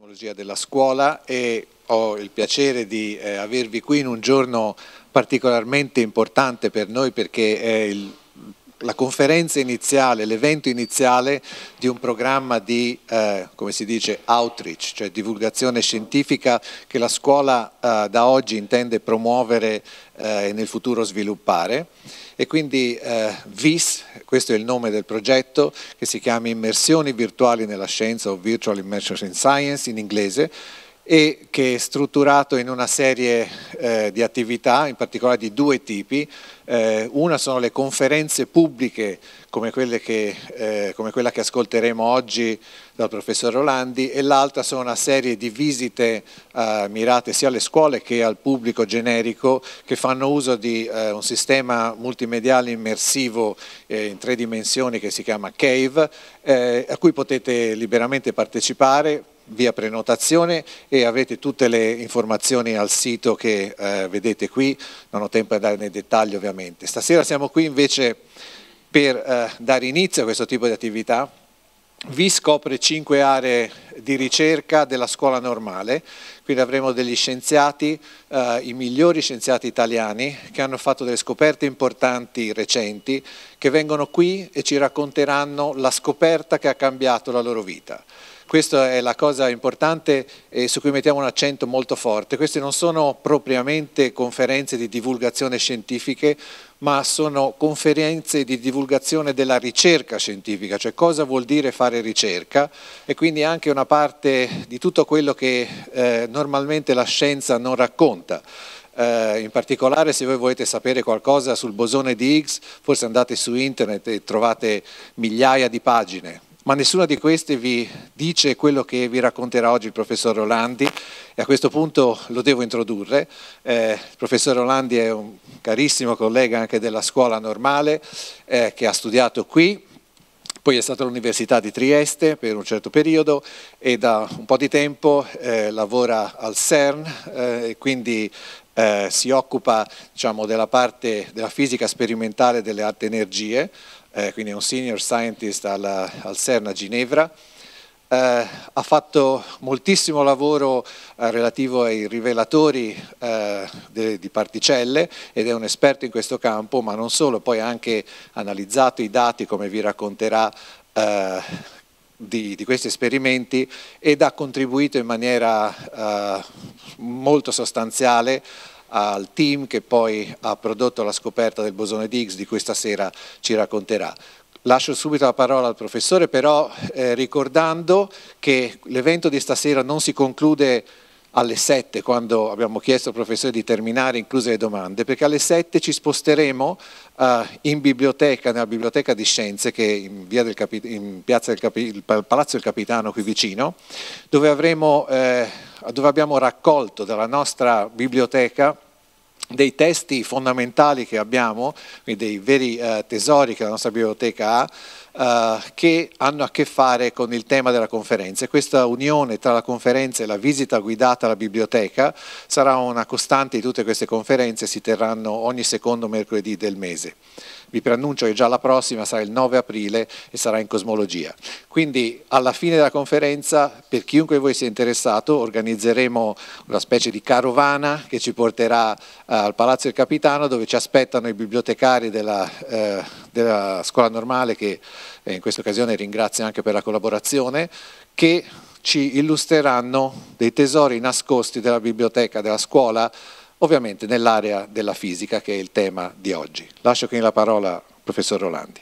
tecnologia della scuola e ho il piacere di eh, avervi qui in un giorno particolarmente importante per noi perché è il, la conferenza iniziale, l'evento iniziale di un programma di, eh, come si dice, outreach, cioè divulgazione scientifica che la scuola eh, da oggi intende promuovere eh, e nel futuro sviluppare. E quindi eh, VIS, questo è il nome del progetto che si chiama Immersioni virtuali nella scienza o Virtual Immersion in Science in inglese e che è strutturato in una serie eh, di attività, in particolare di due tipi. Eh, una sono le conferenze pubbliche come, che, eh, come, quella che ascolteremo oggi dal professor Rolandi e l'altra sono una serie di visite eh, mirate sia alle scuole che al pubblico generico che fanno uso di eh, un sistema multimediale immersivo eh, in tre dimensioni che si chiama CAVE a cui potete liberamente partecipare via prenotazione e avrete tutte le informazioni al sito che eh, vedete qui, non ho tempo di andare nei dettagli ovviamente. Stasera siamo qui invece per eh, dare inizio a questo tipo di attività. Vi scopre cinque aree di ricerca della scuola normale, quindi avremo degli scienziati, eh, i migliori scienziati italiani che hanno fatto delle scoperte importanti recenti, che vengono qui e ci racconteranno la scoperta che ha cambiato la loro vita. Questa è la cosa importante e su cui mettiamo un accento molto forte. Queste non sono propriamente conferenze di divulgazione scientifiche, ma sono conferenze di divulgazione della ricerca scientifica, cioè cosa vuol dire fare ricerca e quindi anche una parte di tutto quello che eh, normalmente la scienza non racconta. Uh, in particolare se voi volete sapere qualcosa sul bosone di Higgs, forse andate su internet e trovate migliaia di pagine, ma nessuna di queste vi dice quello che vi racconterà oggi il professor Rolandi. E a questo punto lo devo introdurre. Eh, il professor Rolandi è un carissimo collega anche della scuola normale eh, che ha studiato qui, poi è stato all'Università di Trieste per un certo periodo e da un po' di tempo eh, lavora al CERN eh, e quindi eh, si occupa diciamo, della parte della fisica sperimentale delle alte energie eh, quindi è un senior scientist alla, al CERN a Ginevra. Eh, ha fatto moltissimo lavoro eh, relativo ai rivelatori eh, de, di particelle ed è un esperto in questo campo, ma non solo, poi ha anche analizzato i dati, come vi racconterà, eh, di, di, questi esperimenti ed ha contribuito in maniera eh, molto sostanziale al team che poi ha prodotto la scoperta del bosone di Higgs di cui stasera ci racconterà. Lascio subito la parola al professore, però eh, ricordando che l'evento di stasera non si conclude alle 7 quando abbiamo chiesto al professore di terminare incluse le domande, perché alle 7 ci sposteremo uh, in biblioteca, nella biblioteca di scienze che è in, del in piazza del Capi, Palazzo del Capitano qui vicino, dove, avremo, eh, dove abbiamo raccolto dalla nostra biblioteca dei testi fondamentali che abbiamo, quindi dei veri eh, tesori che la nostra biblioteca ha, Uh, che hanno a che fare con il tema della conferenza. E questa unione tra la conferenza e la visita guidata alla biblioteca sarà una costante di tutte queste conferenze, si terranno ogni secondo mercoledì del mese. Vi preannuncio che già la prossima sarà il 9 aprile e sarà in cosmologia. Quindi alla fine della conferenza, per chiunque voi sia interessato, organizzeremo una specie di carovana che ci porterà uh, al Palazzo del Capitano dove ci aspettano i bibliotecari della, uh, della scuola normale che eh, in questa occasione ringrazio anche per la collaborazione, che ci illustreranno dei tesori nascosti della biblioteca della scuola ovviamente nell'area della fisica che è il tema di oggi. Lascio quindi la parola al professor Rolandi.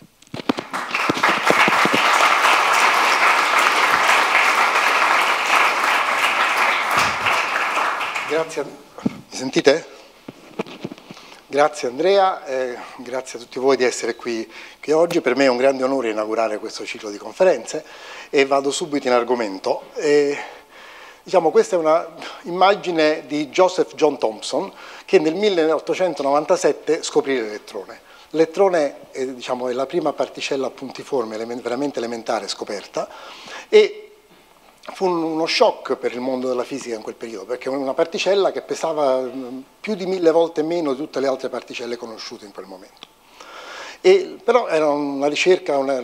Grazie, mi sentite? Grazie Andrea, eh, grazie a tutti voi di essere qui, qui, oggi. Per me è un grande onore inaugurare questo ciclo di conferenze e vado subito in argomento. Eh, Diciamo, questa è un'immagine di Joseph John Thompson che nel 1897 scoprì l'elettrone. L'elettrone è, diciamo, è, la prima particella puntiforme veramente elementare scoperta e fu uno shock per il mondo della fisica in quel periodo, perché è una particella che pesava più di mille volte meno di tutte le altre particelle conosciute in quel momento. E, però era una ricerca una,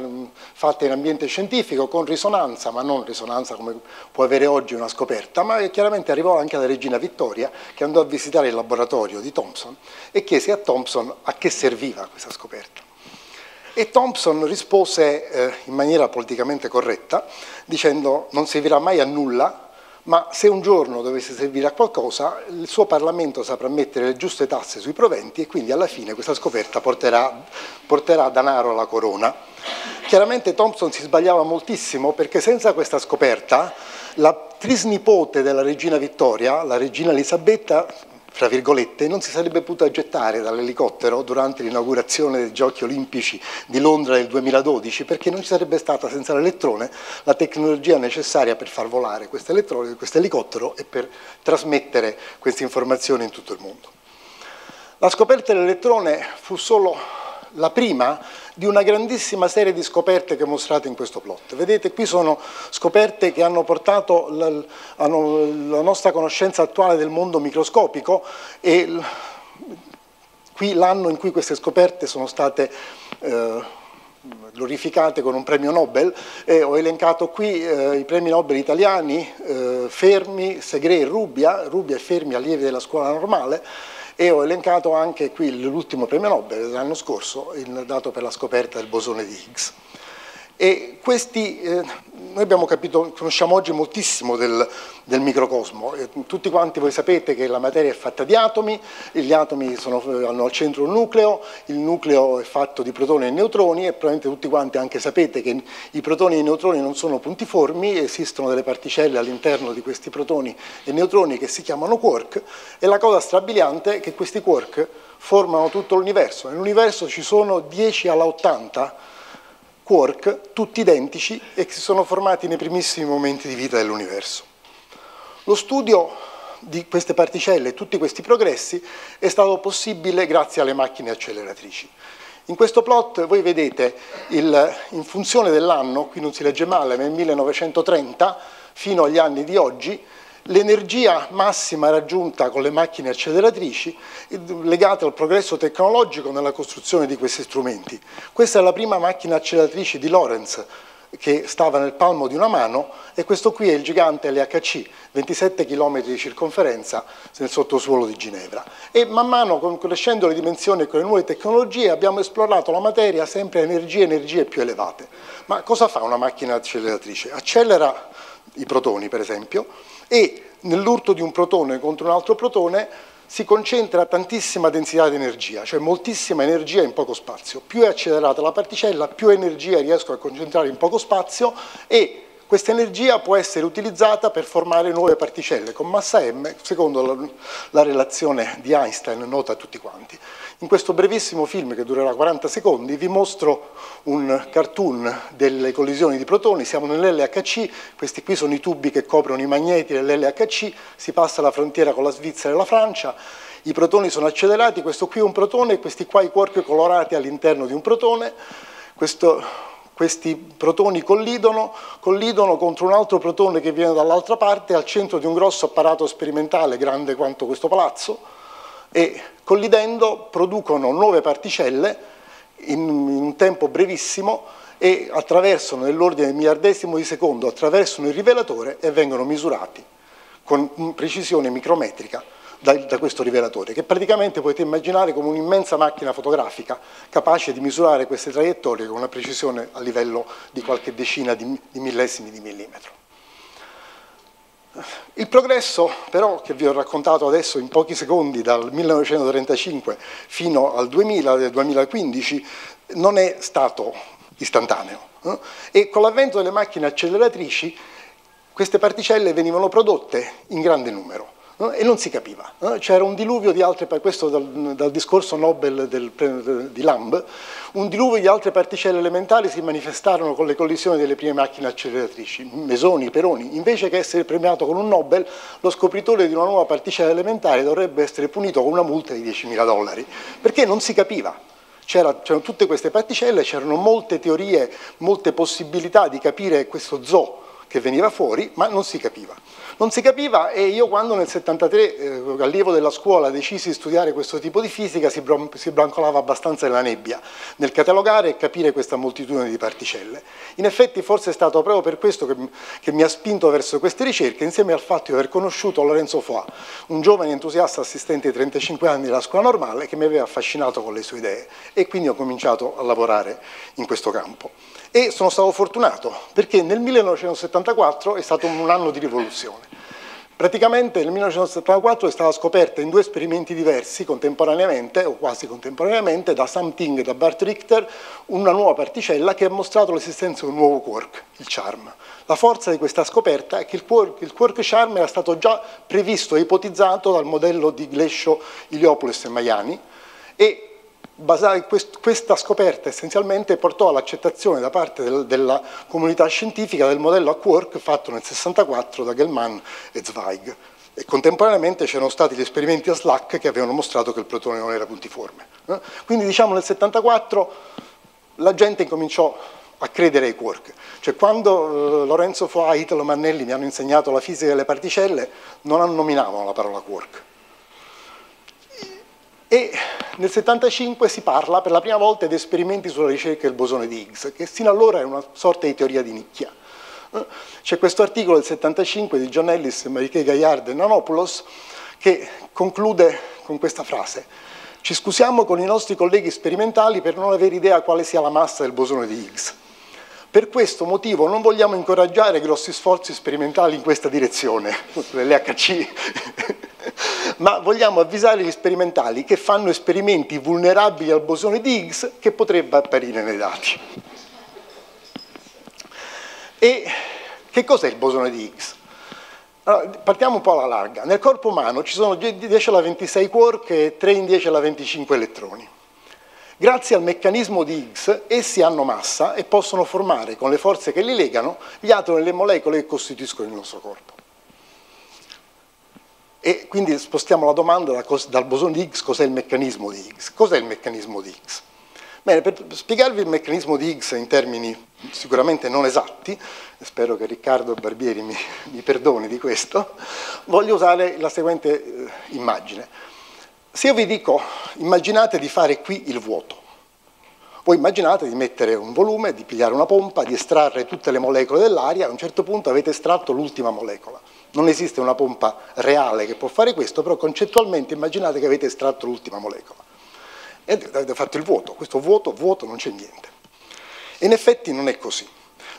fatta in ambiente scientifico con risonanza, ma non risonanza come può avere oggi una scoperta, ma chiaramente arrivò anche alla regina Vittoria che andò a visitare il laboratorio di Thomson e chiese a Thomson a che serviva questa scoperta. E Thompson rispose eh, in maniera politicamente corretta dicendo non servirà mai a nulla ma se un giorno dovesse servire a qualcosa, il suo Parlamento saprà mettere le giuste tasse sui proventi e quindi alla fine questa scoperta porterà, porterà danaro alla corona. Chiaramente Thompson si sbagliava moltissimo perché senza questa scoperta la trisnipote della regina Vittoria, la regina Elisabetta, fra virgolette, non si sarebbe potuta gettare dall'elicottero durante l'inaugurazione dei Giochi Olimpici di Londra nel 2012 perché non ci sarebbe stata senza l'elettrone la tecnologia necessaria per far volare questo elicottero e per trasmettere queste informazioni in tutto il mondo. La scoperta dell'elettrone fu solo la prima di una grandissima serie di scoperte che mostrate in questo plot. Vedete, qui sono scoperte che hanno portato la, la nostra conoscenza attuale del mondo microscopico e qui l'anno in cui queste scoperte sono state eh, glorificate con un premio Nobel e ho elencato qui eh, i premi Nobel italiani, eh, Fermi, Segre e Rubbia, Rubbia e Fermi allievi della scuola normale, e ho elencato anche qui l'ultimo premio Nobel dell'anno scorso, dato per la scoperta del bosone di Higgs. E questi, eh, noi abbiamo capito, conosciamo oggi moltissimo del, del microcosmo, e tutti quanti voi sapete che la materia è fatta di atomi, gli atomi sono, hanno al centro un nucleo, il nucleo è fatto di protoni e neutroni e probabilmente tutti quanti anche sapete che i protoni e i neutroni non sono puntiformi, esistono delle particelle all'interno di questi protoni e neutroni che si chiamano quark e la cosa strabiliante è che questi quark formano tutto l'universo, nell'universo ci sono 10 alla 80 quark, tutti identici e che si sono formati nei primissimi momenti di vita dell'universo. Lo studio di queste particelle e tutti questi progressi è stato possibile grazie alle macchine acceleratrici. In questo plot voi vedete il, in funzione dell'anno, qui non si legge male, nel 1930 fino agli anni di oggi, L'energia massima raggiunta con le macchine acceleratrici legate al progresso tecnologico nella costruzione di questi strumenti. Questa è la prima macchina acceleratrice di Lorenz che stava nel palmo di una mano e questo qui è il gigante LHC, 27 km di circonferenza nel sottosuolo di Ginevra. E man mano, crescendo le dimensioni e con le nuove tecnologie, abbiamo esplorato la materia sempre a energie energie più elevate. Ma cosa fa una macchina acceleratrice? Accelera i protoni, per esempio, e nell'urto di un protone contro un altro protone si concentra tantissima densità di energia, cioè moltissima energia in poco spazio. Più è accelerata la particella, più energia riesco a concentrare in poco spazio e questa energia può essere utilizzata per formare nuove particelle con massa m, secondo la, la relazione di Einstein nota a tutti quanti. In questo brevissimo film, che durerà 40 secondi, vi mostro un cartoon delle collisioni di protoni, siamo nell'LHC, questi qui sono i tubi che coprono i magneti dell'LHC, si passa la frontiera con la Svizzera e la Francia, i protoni sono accelerati, questo qui è un protone, questi qua i quark colorati all'interno di un protone, questo, questi protoni collidono, collidono contro un altro protone che viene dall'altra parte al centro di un grosso apparato sperimentale grande quanto questo palazzo e collidendo producono nuove particelle in un tempo brevissimo e attraversano nell'ordine del miliardesimo di secondo, attraversano il rivelatore e vengono misurati con precisione micrometrica da, da, questo rivelatore, che praticamente potete immaginare come un'immensa macchina fotografica capace di misurare queste traiettorie con una precisione a livello di qualche decina di, di millesimi di millimetro. Il progresso però che vi ho raccontato adesso in pochi secondi dal 1935 fino al 2000, del 2015 non è stato istantaneo eh? e con l'avvento delle macchine acceleratrici queste particelle venivano prodotte in grande numero no? e non si capiva. No? C'era un diluvio di altre, questo dal, dal discorso Nobel del, di Lamb, un diluvio di altre particelle elementari si manifestarono con le collisioni delle prime macchine acceleratrici, mesoni, peroni. Invece che essere premiato con un Nobel, lo scopritore di una nuova particella elementare dovrebbe essere punito con una multa di 10.000 dollari, perché non si capiva. C'erano tutte queste particelle, c'erano molte teorie, molte possibilità di capire questo zoo che veniva fuori, ma non si capiva. Non si capiva e io quando nel 73 eh, allievo della scuola decisi di studiare questo tipo di fisica si, si brancolava abbastanza nella nebbia nel catalogare e capire questa moltitudine di particelle. In effetti forse è stato proprio per questo che, che mi ha spinto verso queste ricerche insieme al fatto di aver conosciuto Lorenzo Foà, un giovane entusiasta assistente di 35 anni della scuola normale che mi aveva affascinato con le sue idee e quindi ho cominciato a lavorare in questo campo e sono stato fortunato perché nel 1974 è stato un anno di rivoluzione. Praticamente nel 1974 è stata scoperta in due esperimenti diversi contemporaneamente o quasi contemporaneamente da Sam Ting e da Bart Richter una nuova particella che ha mostrato l'esistenza di un nuovo quark, il charm. La forza di questa scoperta è che il quark, il quark charm era stato già previsto e ipotizzato dal modello di Glescio, Iliopoulos e Maiani e questa scoperta essenzialmente portò all'accettazione da parte del, della comunità scientifica del modello a quark fatto nel 64 da Gell-Mann e Zweig e contemporaneamente c'erano stati gli esperimenti a Slack che avevano mostrato che il protone non era puntiforme. Eh? Quindi diciamo nel 74 la gente incominciò a credere ai quark. Cioè quando eh, Lorenzo Foà e Italo Mannelli mi hanno insegnato la fisica delle particelle non nominavano la parola quark e nel 1975 si parla per la prima volta di esperimenti sulla ricerca del bosone di Higgs, che sino allora è una sorta di teoria di nicchia. Eh, c'è questo articolo del 75 di John Ellis, Mariché Gaillard e Nanopoulos che conclude con questa frase ci scusiamo con i nostri colleghi sperimentali per non avere idea quale sia la massa del bosone di Higgs. Per questo motivo non vogliamo incoraggiare grossi sforzi sperimentali in questa direzione, l'HC ma vogliamo avvisare gli sperimentali che fanno esperimenti vulnerabili al bosone di Higgs che potrebbe apparire nei dati. E che cos'è il bosone di Higgs? Allora, partiamo un po' alla larga. Nel corpo umano ci sono 10 alla 26 quark e 3 in 10 alla 25 elettroni. Grazie al meccanismo di Higgs essi hanno massa e possono formare con le forze che li legano gli atomi e le molecole che costituiscono il nostro corpo. E quindi spostiamo la domanda da, dal bosone di Higgs, cos'è il meccanismo di Higgs? Cos'è il meccanismo di Higgs? Bene, per spiegarvi il meccanismo di Higgs in termini sicuramente non esatti, spero che Riccardo Barbieri mi, mi perdoni di questo, voglio usare la seguente eh, immagine. Se io vi dico, immaginate di fare qui il vuoto, voi immaginate di mettere un volume, di pigliare una pompa, di estrarre tutte le molecole dell'aria, a un certo punto avete estratto l'ultima molecola. Non esiste una pompa reale che può fare questo, però concettualmente immaginate che avete estratto l'ultima molecola. E avete fatto il vuoto, questo vuoto, vuoto, non c'è niente. In effetti non è così.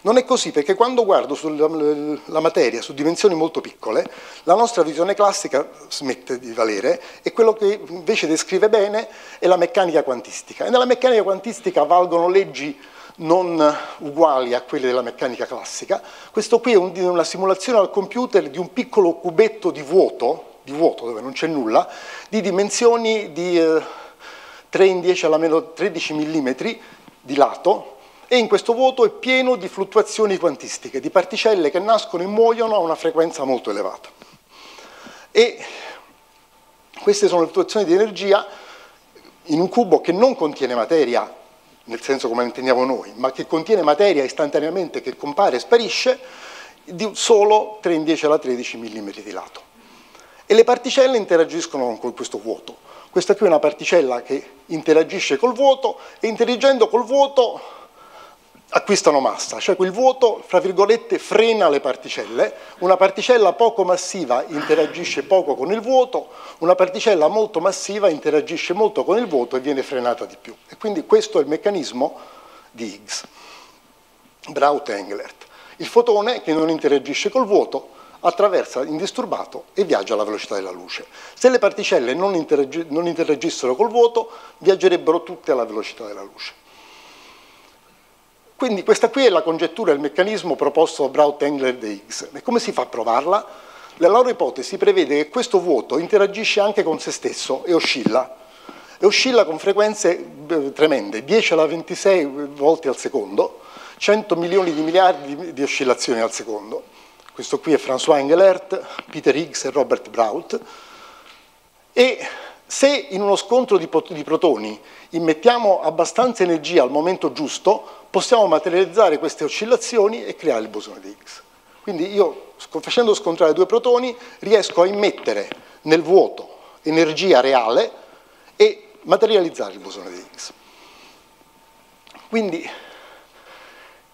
Non è così perché quando guardo sulla materia su dimensioni molto piccole, la nostra visione classica smette di valere e quello che invece descrive bene è la meccanica quantistica. E nella meccanica quantistica valgono leggi non uguali a quelle della meccanica classica. Questo qui è un, una simulazione al computer di un piccolo cubetto di vuoto, di vuoto dove non c'è nulla, di dimensioni di eh, 3 in 10 alla meno 13 mm di lato, e in questo vuoto è pieno di fluttuazioni quantistiche, di particelle che nascono e muoiono a una frequenza molto elevata. E queste sono le fluttuazioni di energia in un cubo che non contiene materia nel senso come la intendiamo noi, ma che contiene materia istantaneamente che compare e sparisce, di solo 3 in 10 alla 13 mm di lato. E le particelle interagiscono con questo vuoto. Questa qui è una particella che interagisce col vuoto e interagendo col vuoto acquistano massa, cioè quel vuoto, fra virgolette, frena le particelle, una particella poco massiva interagisce poco con il vuoto, una particella molto massiva interagisce molto con il vuoto e viene frenata di più. E quindi questo è il meccanismo di Higgs, Braut e Englert. Il fotone che non interagisce col vuoto attraversa indisturbato e viaggia alla velocità della luce. Se le particelle non, interagi non interagissero col vuoto, viaggerebbero tutte alla velocità della luce. Quindi questa qui è la congettura, il meccanismo proposto da Braut, Engler e Higgs. E come si fa a provarla? La loro ipotesi prevede che questo vuoto interagisce anche con se stesso e oscilla. E oscilla con frequenze eh, tremende, 10 alla 26 volte al secondo, 100 milioni di miliardi di oscillazioni al secondo. Questo qui è François Engelert, Peter Higgs e Robert Braut. E se in uno scontro di protoni immettiamo abbastanza energia al momento giusto, possiamo materializzare queste oscillazioni e creare il bosone di Higgs. Quindi io, facendo scontrare due protoni, riesco a immettere nel vuoto energia reale e materializzare il bosone di Higgs. Quindi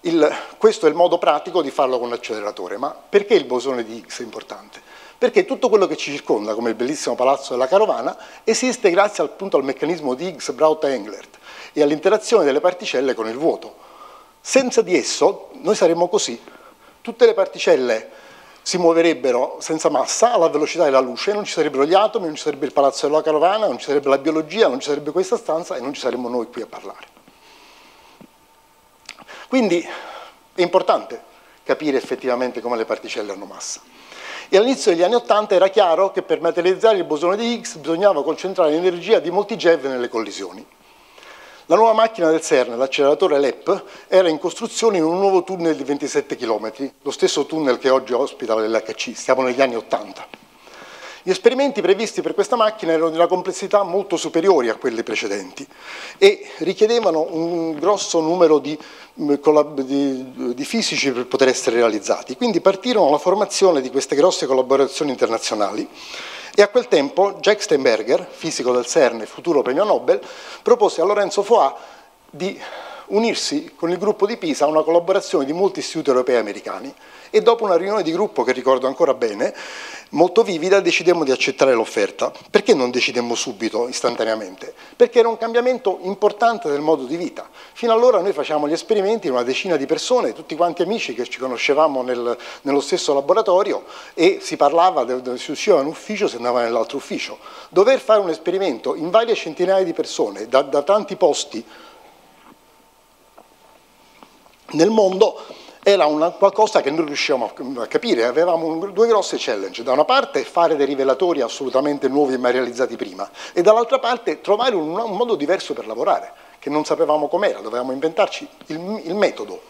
il, questo è il modo pratico di farlo con l'acceleratore, ma perché il bosone di Higgs è importante? Perché tutto quello che ci circonda, come il bellissimo palazzo della Carovana, esiste grazie appunto al meccanismo di Higgs, Braut e Englert e all'interazione delle particelle con il vuoto. Senza di esso noi saremmo così. Tutte le particelle si muoverebbero senza massa alla velocità della luce, non ci sarebbero gli atomi, non ci sarebbe il palazzo della carovana, non ci sarebbe la biologia, non ci sarebbe questa stanza e non ci saremmo noi qui a parlare. Quindi è importante capire effettivamente come le particelle hanno massa. E all'inizio degli anni Ottanta era chiaro che per materializzare il bosone di Higgs bisognava concentrare l'energia di molti GeV nelle collisioni. La nuova macchina del CERN, l'acceleratore LEP, era in costruzione in un nuovo tunnel di 27 km, lo stesso tunnel che oggi ospita l'LHC, stiamo negli anni 80. Gli esperimenti previsti per questa macchina erano di una complessità molto superiori a quelli precedenti e richiedevano un grosso numero di, mm, di, di fisici per poter essere realizzati. Quindi partirono la formazione di queste grosse collaborazioni internazionali e a quel tempo Jack Steinberger, fisico del CERN e futuro premio Nobel, propose a Lorenzo Foà di unirsi con il gruppo di Pisa a una collaborazione di molti istituti europei e americani e dopo una riunione di gruppo che ricordo ancora bene, molto vivida, decidemmo di accettare l'offerta. Perché non decidemmo subito, istantaneamente? Perché era un cambiamento importante del modo di vita. Fino allora noi facevamo gli esperimenti in una decina di persone, tutti quanti amici che ci conoscevamo nel, nello stesso laboratorio e si parlava, si usciva in un ufficio, si andava nell'altro ufficio. Dover fare un esperimento in varie centinaia di persone, da, da tanti posti, nel mondo era qualcosa che non riuscivamo a, capire, avevamo due grosse challenge, da una parte fare dei rivelatori assolutamente nuovi e mai realizzati prima e dall'altra parte trovare un, un, modo diverso per lavorare, che non sapevamo com'era, dovevamo inventarci il, il metodo.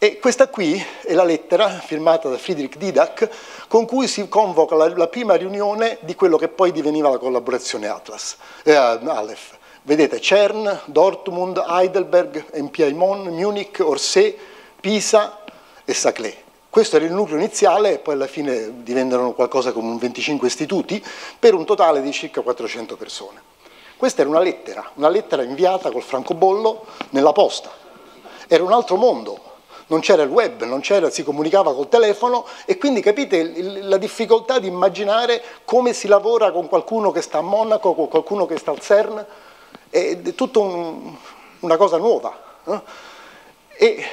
E questa qui è la lettera firmata da Friedrich Didac con cui si convoca la, la prima riunione di quello che poi diveniva la collaborazione Atlas, eh, Aleph. Vedete CERN, Dortmund, Heidelberg, MPI-Mon, Munich, Orsay, Pisa e Saclay. Questo era il nucleo iniziale e poi alla fine divennero qualcosa come un 25 istituti per un totale di circa 400 persone. Questa era una lettera, una lettera inviata col francobollo nella posta. Era un altro mondo, non c'era il web, non si comunicava col telefono e quindi capite la difficoltà di immaginare come si lavora con qualcuno che sta a Monaco, con qualcuno che sta al CERN, è tutta un, una cosa nuova. No? E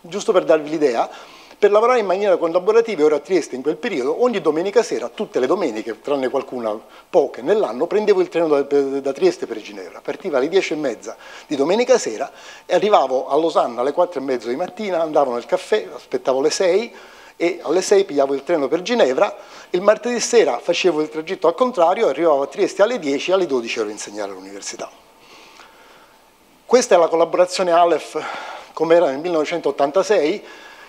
giusto per darvi l'idea, per lavorare in maniera collaborativa ero a Trieste in quel periodo, ogni domenica sera, tutte le domeniche, tranne qualcuna, poche nell'anno, prendevo il treno da, da, Trieste per Ginevra, partiva alle 10 e mezza di domenica sera e arrivavo a Losanna alle 4 e mezza di mattina, andavo nel caffè, aspettavo le 6 e alle 6 pigliavo il treno per Ginevra, il martedì sera facevo il tragitto al contrario, arrivavo a Trieste alle 10 e alle 12 ero a insegnare all'università. Questa è la collaborazione Aleph come era nel 1986,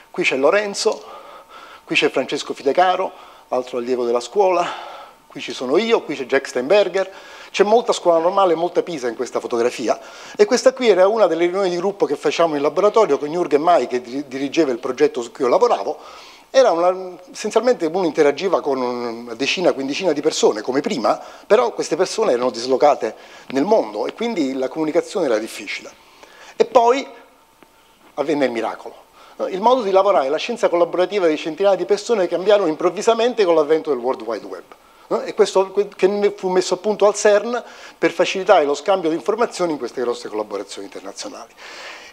qui c'è Lorenzo, qui c'è Francesco Fidecaro, altro allievo della scuola, qui ci sono io, qui c'è Jack Steinberger, c'è molta scuola normale e molta Pisa in questa fotografia e questa qui era una delle riunioni di gruppo che facciamo in laboratorio con Jürgen Mai che dirigeva il progetto su cui io lavoravo una, essenzialmente uno interagiva con una decina, quindicina di persone come prima, però queste persone erano dislocate nel mondo e quindi la comunicazione era difficile. E poi avvenne il miracolo. Il modo di lavorare, la scienza collaborativa di centinaia di persone cambiarono improvvisamente con l'avvento del World Wide Web. E questo che fu messo a punto al CERN per facilitare lo scambio di informazioni in queste grosse collaborazioni internazionali.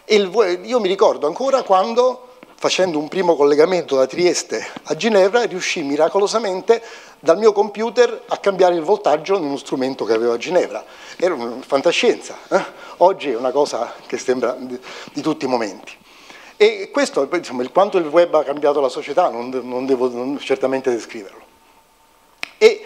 Il, io mi ricordo ancora quando facendo un primo collegamento da Trieste a Ginevra, riuscì miracolosamente dal mio computer a cambiare il voltaggio in uno strumento che avevo a Ginevra. Era una fantascienza, eh? oggi è una cosa che sembra di, di tutti i momenti. E questo, insomma, il quanto il web ha cambiato la società, non, non devo non, certamente descriverlo. E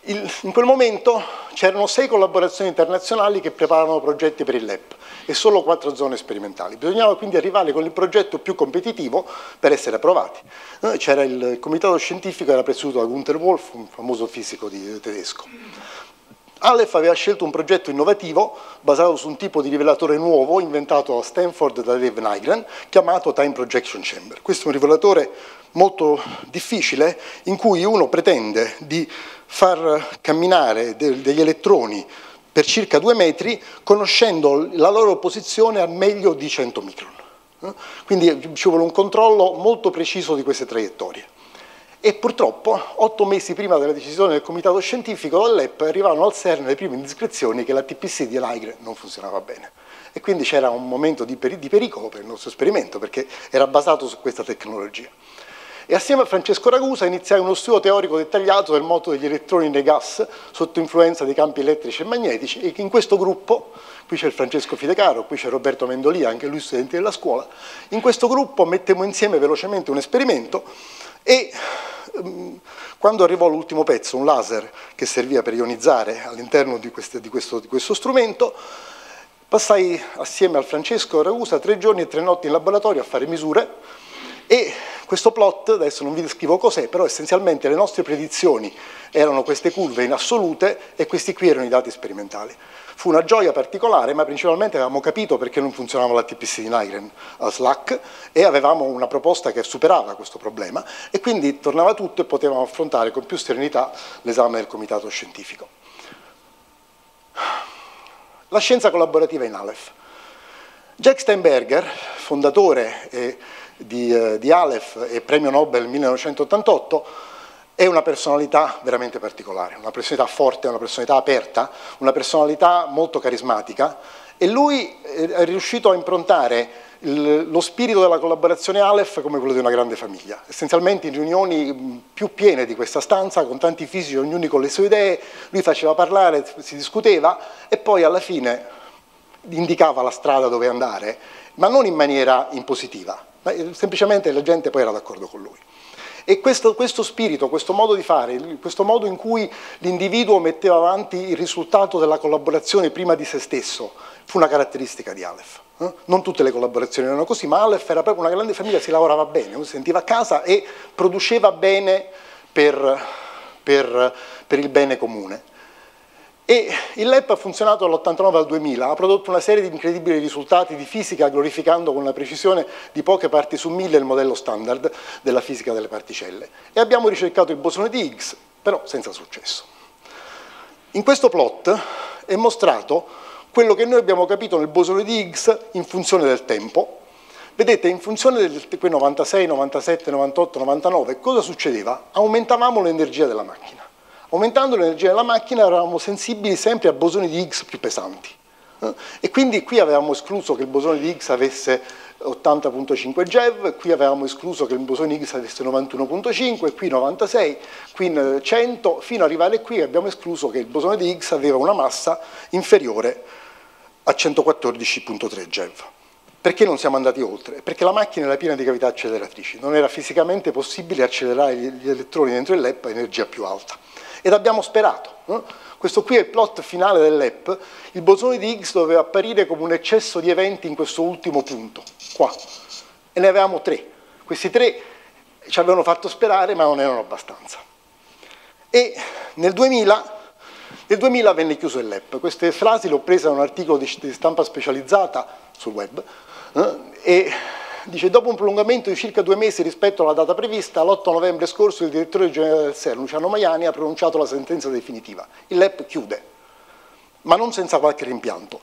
il, in quel momento c'erano sei collaborazioni internazionali che preparavano progetti per il LEP e solo quattro zone sperimentali. Bisognava quindi arrivare con il progetto più competitivo per essere approvati. Eh, c'era il comitato scientifico, era presieduto da Gunther Wolf, un famoso fisico tedesco. Aleph aveva scelto un progetto innovativo basato su un tipo di rivelatore nuovo inventato a Stanford da Dave Nygren chiamato Time Projection Chamber. Questo è un rivelatore molto difficile in cui uno pretende di far camminare degli elettroni per circa due metri conoscendo la loro posizione a meglio di 100 micron. Eh? Quindi ci vuole un controllo molto preciso di queste traiettorie e purtroppo otto mesi prima della decisione del comitato scientifico dall'EP arrivavano al CERN le prime indiscrezioni che la TPC di Aligre non funzionava bene e quindi c'era un momento di pericolo per il nostro esperimento perché era basato su questa tecnologia. E assieme a Francesco Ragusa iniziai uno studio teorico dettagliato del moto degli elettroni nei gas sotto influenza dei campi elettrici e magnetici e in questo gruppo, qui c'è il Francesco Fidecaro, qui c'è Roberto Mendolì, anche lui studente della scuola, in questo gruppo mettemmo insieme velocemente un esperimento e Ehm, quando arrivò l'ultimo pezzo, un laser che serviva per ionizzare all'interno di, di, di, questo strumento, passai assieme al Francesco Ragusa tre giorni e tre notti in laboratorio a fare misure e questo plot, adesso non vi descrivo cos'è, però essenzialmente le nostre predizioni erano queste curve in assolute e questi qui erano i dati sperimentali. Fu una gioia particolare, ma principalmente avevamo capito perché non funzionava la TPC di Nigren a Slack e avevamo una proposta che superava questo problema e quindi tornava tutto e potevamo affrontare con più serenità l'esame del comitato scientifico. La scienza collaborativa in Aleph. Jack Steinberger, fondatore eh, di, eh, di Aleph e premio Nobel 1988, è una personalità veramente particolare, una personalità forte, una personalità aperta, una personalità molto carismatica e lui è riuscito a improntare lo spirito della collaborazione Aleph come quello di una grande famiglia. Essenzialmente in riunioni più piene di questa stanza, con tanti fisici, ognuno con le sue idee, lui faceva parlare, si discuteva e poi alla fine indicava la strada dove andare, ma non in maniera impositiva, ma semplicemente la gente poi era d'accordo con lui. E questo, questo, spirito, questo modo di fare, questo modo in cui l'individuo metteva avanti il risultato della collaborazione prima di se stesso, fu una caratteristica di Aleph. Eh? Non tutte le collaborazioni erano così, ma Aleph era proprio una grande famiglia, si lavorava bene, si sentiva a casa e produceva bene per, per, per il bene comune. E il LEP ha funzionato dall'89 al 2000, ha prodotto una serie di incredibili risultati di fisica glorificando con una precisione di poche parti su mille il modello standard della fisica delle particelle. E abbiamo ricercato il bosone di Higgs, però senza successo. In questo plot è mostrato quello che noi abbiamo capito nel bosone di Higgs in funzione del tempo. Vedete, in funzione del 96, 97, 98, 99, cosa succedeva? Aumentavamo l'energia della macchina. Aumentando l'energia della macchina eravamo sensibili sempre a bosoni di Higgs più pesanti. Eh? E quindi qui avevamo escluso che il bosone di Higgs avesse 80.5 GeV, qui avevamo escluso che il bosone Higgs avesse 91.5, qui 96, qui 100, fino ad arrivare qui abbiamo escluso che il bosone di Higgs aveva una massa inferiore a 114.3 GeV. Perché non siamo andati oltre? Perché la macchina era piena di cavità acceleratrici, non era fisicamente possibile accelerare gli elettroni dentro il LEP a energia più alta ed abbiamo sperato. No? Questo qui è il plot finale dell'app, il bosone di Higgs doveva apparire come un eccesso di eventi in questo ultimo punto, qua, e ne avevamo tre. Questi tre ci avevano fatto sperare ma non erano abbastanza. E nel 2000, nel 2000 venne chiuso LEP, queste frasi le ho prese da un articolo di stampa specializzata sul web eh, e Dice, dopo un prolungamento di circa due mesi rispetto alla data prevista, l'8 novembre scorso il direttore generale del SER, Luciano Maiani, ha pronunciato la sentenza definitiva. Il LEP chiude, ma non senza qualche rimpianto,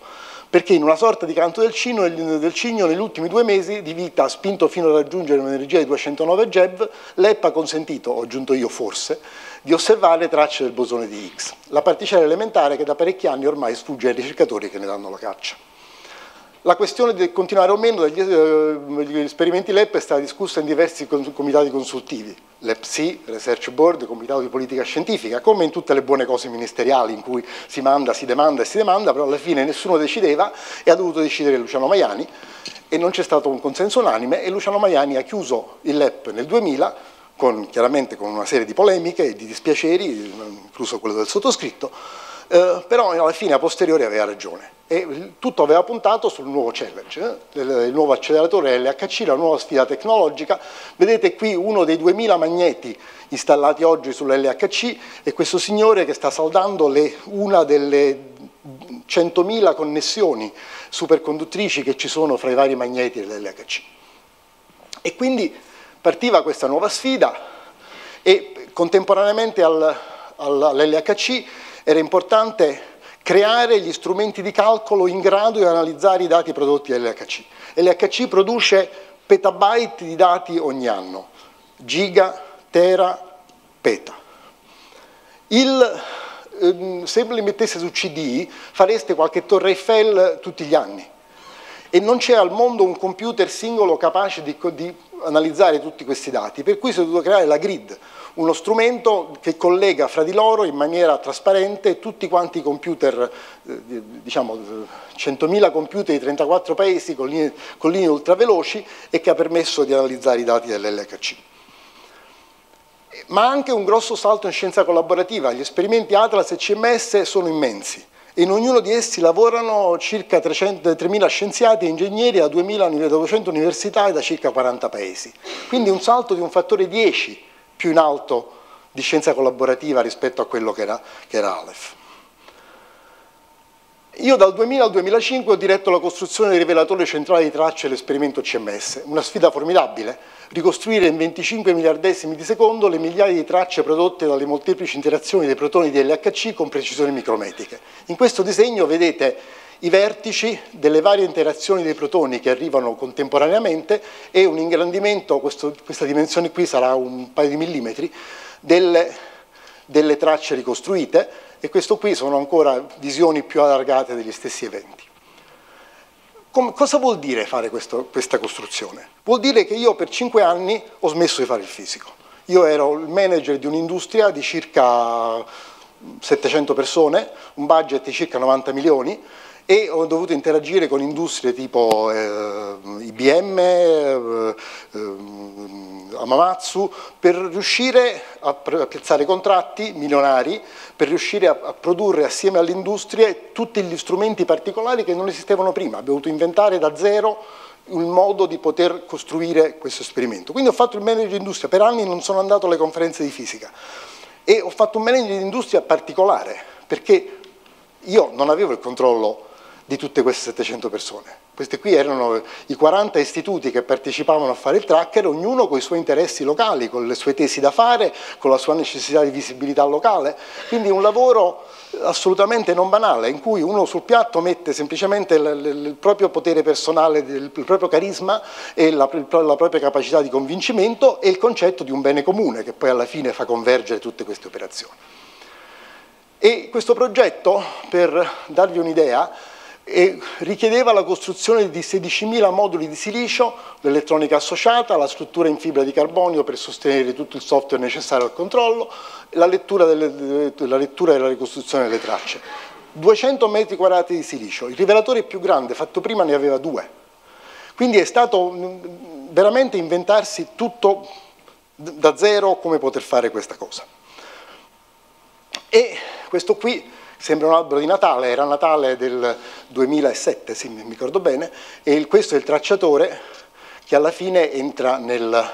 perché in una sorta di canto del cigno, del cigno negli ultimi due mesi di vita, spinto fino a raggiungere un'energia di 209 GeV, l'EP ha consentito, ho aggiunto io forse, di osservare tracce del bosone di Higgs, la particella elementare che da parecchi anni ormai sfugge ai ricercatori che ne danno la caccia. La questione di continuare o meno degli, eh, esperimenti LEP è stata discussa in diversi comitati consultivi, l'EPSI, Research Board, Comitato di Politica Scientifica, come in tutte le buone cose ministeriali in cui si manda, si demanda e si demanda, però alla fine nessuno decideva e ha dovuto decidere Luciano Maiani e non c'è stato un consenso unanime e Luciano Maiani ha chiuso il LEP nel 2000 con, chiaramente con una serie di polemiche e di dispiaceri, incluso quello del sottoscritto, eh, però alla fine a posteriori aveva ragione e tutto aveva puntato sul nuovo challenge, eh? il nuovo acceleratore LHC, la nuova sfida tecnologica. Vedete qui uno dei 2000 magneti installati oggi sull'LHC e questo signore che sta saldando le, una delle 100.000 connessioni superconduttrici che ci sono fra i vari magneti dell'LHC. E quindi partiva questa nuova sfida e contemporaneamente al, all'LHC era importante creare gli strumenti di calcolo in grado di analizzare i dati prodotti dall'LHC. L'LHC produce petabyte di dati ogni anno, giga, tera, peta. Il, ehm, se li mettesse su CD fareste qualche torre Eiffel tutti gli anni e non c'è al mondo un computer singolo capace di, di analizzare tutti questi dati, per cui si è dovuto creare la grid, uno strumento che collega fra di loro in maniera trasparente tutti quanti i computer, eh, diciamo 100.000 computer di 34 paesi con linee, con linee ultraveloci e che ha permesso di analizzare i dati dell'LHC. Ma anche un grosso salto in scienza collaborativa, gli esperimenti Atlas e CMS sono immensi in ognuno di essi lavorano circa 3.000 scienziati e ingegneri da 2.200 università e da circa 40 paesi. Quindi un salto di un fattore 10 più in alto di scienza collaborativa rispetto a quello che era, che era Aleph. Io dal 2000 al 2005 ho diretto la costruzione del rivelatore centrale di tracce dell'esperimento CMS, una sfida formidabile, ricostruire in 25 miliardesimi di secondo le migliaia di tracce prodotte dalle molteplici interazioni dei protoni di LHC con precisioni micrometriche. In questo disegno vedete i vertici delle varie interazioni dei protoni che arrivano contemporaneamente e un ingrandimento, questo, questa dimensione qui sarà un paio di millimetri, delle, delle tracce ricostruite e questo qui sono ancora visioni più allargate degli stessi eventi. Com cosa vuol dire fare questo, questa costruzione? Vuol dire che io per cinque anni ho smesso di fare il fisico. Io ero il manager di un'industria di circa 700 persone, un budget di circa 90 milioni e ho dovuto interagire con industrie tipo eh, IBM, eh, eh, Amamatsu per riuscire a piazzare contratti milionari, per riuscire a, a produrre assieme all'industria tutti gli strumenti particolari che non esistevano prima. Abbiamo dovuto inventare da zero un modo di poter costruire questo esperimento. Quindi ho fatto il manager di industria, per anni non sono andato alle conferenze di fisica e ho fatto un manager di industria particolare perché io non avevo il controllo di tutte queste 700 persone. Questi qui erano i 40 istituti che partecipavano a fare il tracker, ognuno con i suoi interessi locali, con le sue tesi da fare, con la sua necessità di visibilità locale, quindi un lavoro assolutamente non banale, in cui uno sul piatto mette semplicemente il, proprio potere personale, il, proprio carisma e la propria capacità di convincimento e il concetto di un bene comune che poi alla fine fa convergere tutte queste operazioni. E questo progetto, per darvi un'idea, e richiedeva la costruzione di 16.000 moduli di silicio, l'elettronica associata, la struttura in fibra di carbonio per sostenere tutto il software necessario al controllo, la lettura, delle, la lettura e la ricostruzione delle tracce. 200 metri quadrati di silicio, il rivelatore più grande fatto prima ne aveva due. Quindi è stato veramente inventarsi tutto da zero come poter fare questa cosa. E questo qui sembra un albero di Natale, era Natale del 2007, se mi ricordo bene, e questo è il tracciatore che alla fine entra nel,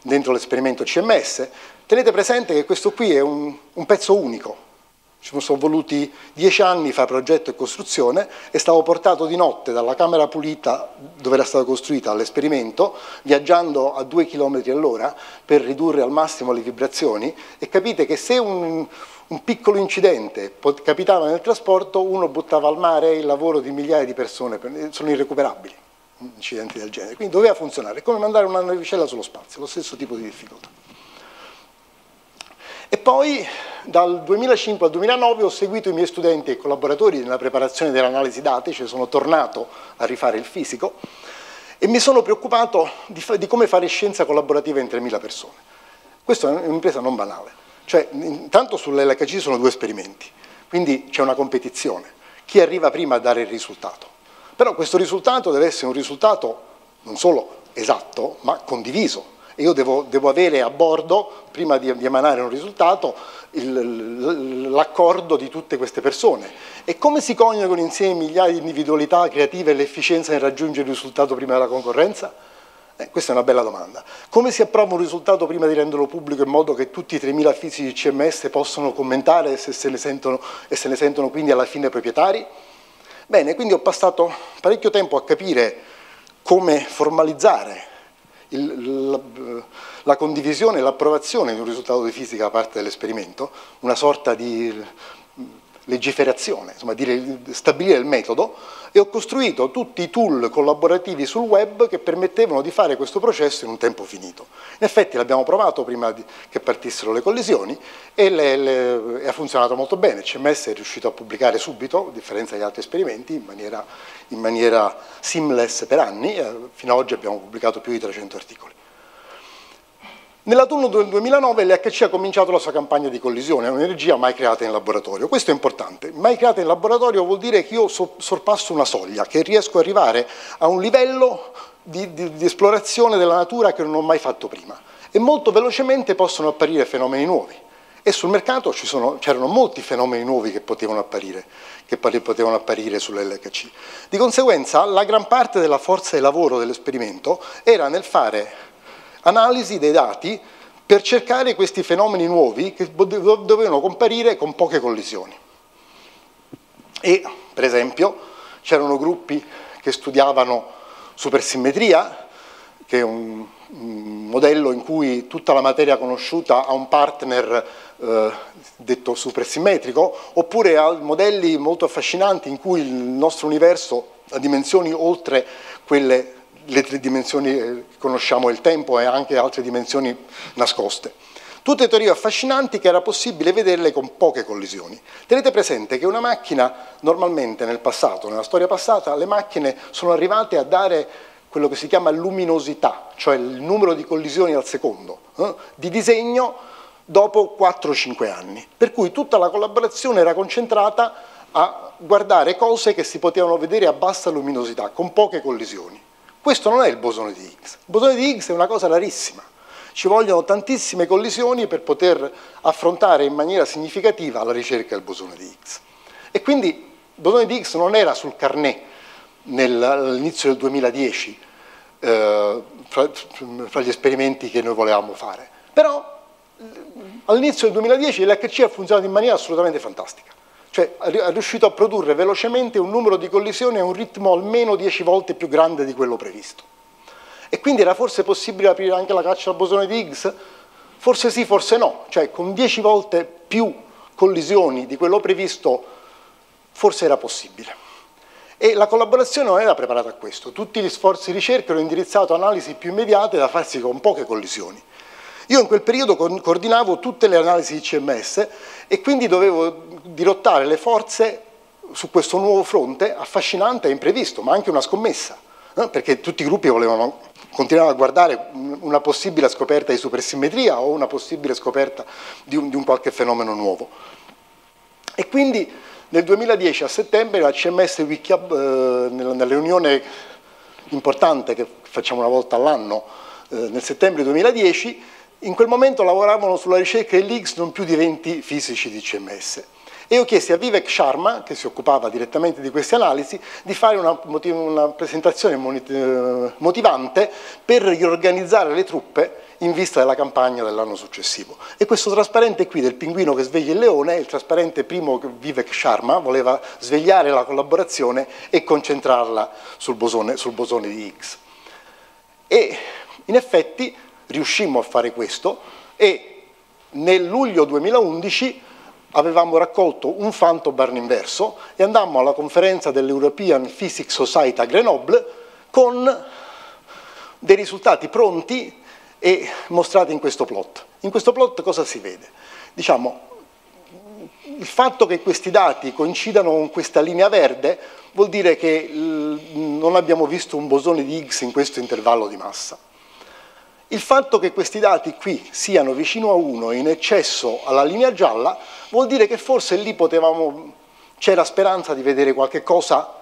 dentro l'esperimento CMS. Tenete presente che questo qui è un, un pezzo unico, ci sono voluti dieci anni fra progetto e costruzione, è stato portato di notte dalla camera pulita dove era stata costruita all'esperimento, viaggiando a due km all'ora per ridurre al massimo le vibrazioni e capite che se un, un piccolo incidente capitava nel trasporto, uno buttava al mare il lavoro di migliaia di persone, sono irrecuperabili incidenti del genere, quindi doveva funzionare, è come mandare una navicella sullo spazio, lo stesso tipo di difficoltà. E poi dal 2005 al 2009 ho seguito i miei studenti e collaboratori nella preparazione dell'analisi dati, cioè sono tornato a rifare il fisico e mi sono preoccupato di, di come fare scienza collaborativa in 3.000 persone. Questa è un'impresa non banale. Cioè, intanto sull'LHC sono due esperimenti, quindi c'è una competizione. Chi arriva prima a dare il risultato? Però questo risultato deve essere un risultato non solo esatto, ma condiviso. e io devo, devo avere a bordo, prima di, di emanare un risultato, l'accordo di tutte queste persone. E come si coniugano insieme migliaia di individualità creative e l'efficienza nel raggiungere il risultato prima della concorrenza? Eh, questa è una bella domanda. Come si approva un risultato prima di renderlo pubblico in modo che tutti i 3.000 fisici CMS possono commentare se se sentono, e se ne sentono quindi alla fine proprietari? Bene, quindi ho passato parecchio tempo a capire come formalizzare il, la, la, condivisione e l'approvazione di un risultato di fisica da parte dell'esperimento, una sorta di legiferazione, insomma, dire, stabilire il metodo e ho costruito tutti i tool collaborativi sul web che permettevano di fare questo processo in un tempo finito. In effetti l'abbiamo provato prima di, che partissero le collisioni e, le, le, ha funzionato molto bene, CMS è riuscito a pubblicare subito, a differenza degli altri esperimenti, in maniera, in maniera seamless per anni, eh, fino ad oggi abbiamo pubblicato più di 300 articoli. Nell'autunno del 2009 l'HC ha cominciato la sua campagna di collisione, è un'energia mai creata in laboratorio. Questo è importante. Mai creata in laboratorio vuol dire che io sorpasso una soglia, che riesco ad arrivare a un livello di, di, di esplorazione della natura che non ho mai fatto prima. E molto velocemente possono apparire fenomeni nuovi. E sul mercato c'erano molti fenomeni nuovi che potevano apparire, che potevano apparire sull'LHC. Di conseguenza la gran parte della forza di lavoro dell'esperimento era nel fare analisi dei dati per cercare questi fenomeni nuovi che dovevano comparire con poche collisioni. E, per esempio, c'erano gruppi che studiavano supersimmetria, che è un, modello in cui tutta la materia conosciuta ha un partner eh, detto supersimmetrico, oppure a modelli molto affascinanti in cui il nostro universo ha dimensioni oltre quelle le tre dimensioni che eh, conosciamo il tempo e anche altre dimensioni nascoste. Tutte teorie affascinanti che era possibile vederle con poche collisioni. Tenete presente che una macchina, normalmente nel passato, nella storia passata, le macchine sono arrivate a dare quello che si chiama luminosità, cioè il numero di collisioni al secondo, eh, di disegno dopo 4-5 anni. Per cui tutta la collaborazione era concentrata a guardare cose che si potevano vedere a bassa luminosità, con poche collisioni. Questo non è il bosone di Higgs. Il bosone di Higgs è una cosa rarissima. Ci vogliono tantissime collisioni per poter affrontare in maniera significativa la ricerca del bosone di Higgs. E quindi il bosone di Higgs non era sul carnet all'inizio del 2010 eh, fra, fra, gli esperimenti che noi volevamo fare. Però all'inizio del 2010 l'HC ha funzionato in maniera assolutamente fantastica. Cioè è riuscito a produrre velocemente un numero di collisioni a un ritmo almeno 10 volte più grande di quello previsto. E quindi era forse possibile aprire anche la caccia al bosone di Higgs? Forse sì, forse no. Cioè con 10 volte più collisioni di quello previsto forse era possibile. E la collaborazione non era preparata a questo. Tutti gli sforzi di ricerca erano indirizzati a analisi più immediate da farsi con poche collisioni. Io in quel periodo coordinavo tutte le analisi di CMS e quindi dovevo dirottare le forze su questo nuovo fronte affascinante e imprevisto, ma anche una scommessa, eh? perché tutti i gruppi volevano continuare a guardare una possibile scoperta di supersimmetria o una possibile scoperta di un, di un qualche fenomeno nuovo. E quindi nel 2010 a settembre la CMS Wikihub, eh, nella riunione importante che facciamo una volta all'anno, eh, nel settembre 2010, in quel momento lavoravano sulla ricerca dell'X non più di 20 fisici di CMS. E ho chiesto a Vivek Sharma, che si occupava direttamente di queste analisi, di fare una, una presentazione eh, motivante per riorganizzare le truppe in vista della campagna dell'anno successivo. E questo trasparente qui del pinguino che sveglia il leone, il trasparente primo Vivek Sharma voleva svegliare la collaborazione e concentrarla sul bosone, sul bosone di Higgs. E in effetti riuscimmo a fare questo e nel luglio 2011 avevamo raccolto un fantobarn inverso e andammo alla conferenza dell'European Physics Society a Grenoble con dei risultati pronti e mostrati in questo plot. In questo plot cosa si vede? Diciamo, il fatto che questi dati coincidano con questa linea verde vuol dire che non abbiamo visto un bosone di Higgs in questo intervallo di massa. Il fatto che questi dati qui siano vicino a 1 in eccesso alla linea gialla vuol dire che forse lì potevamo, c'era speranza di vedere qualche cosa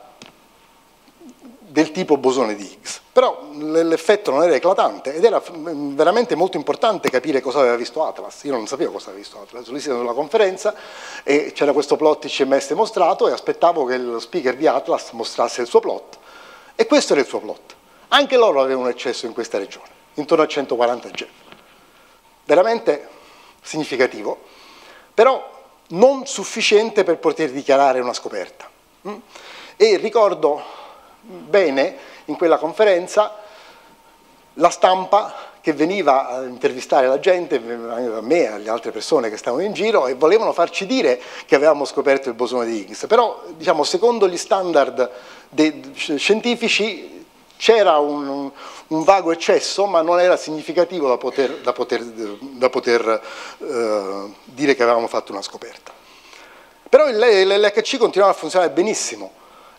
del tipo bosone di Higgs. Però l'effetto non era eclatante ed era veramente molto importante capire cosa aveva visto Atlas. Io non sapevo cosa aveva visto Atlas, lì siamo alla conferenza e c'era questo plot ICMS mostrato e aspettavo che lo speaker di Atlas mostrasse il suo plot. E questo era il suo plot. Anche loro avevano eccesso in questa regione, intorno a 140 GeV. Veramente significativo, però non sufficiente per poter dichiarare una scoperta. Mm? E ricordo bene in quella conferenza la stampa che veniva a intervistare la gente, a me e alle altre persone che stavano in giro e volevano farci dire che avevamo scoperto il bosone di Higgs, però diciamo, secondo gli standard scientifici c'era un, un, vago eccesso ma non era significativo da poter, da poter, da poter uh, dire che avevamo fatto una scoperta. Però l'LHC continuava a funzionare benissimo